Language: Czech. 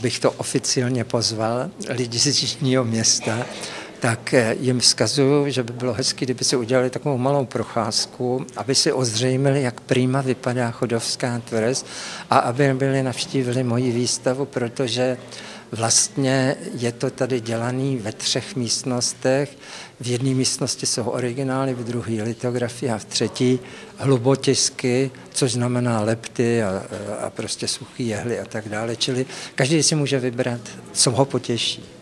abych to oficiálně pozval, lidi z Jižního města, tak eh, jim vzkazuju, že by bylo hezké, kdyby si udělali takovou malou procházku, aby si ozřejmili, jak prýma vypadá chodovská tvrz a aby byli navštívili moji výstavu, protože vlastně je to tady dělaný ve třech místnostech. V jedné místnosti jsou originály, v druhé litografie a v třetí hlubotisky, což znamená lepty a, a prostě suchý jehly a tak dále. Čili každý si může vybrat, co ho potěší.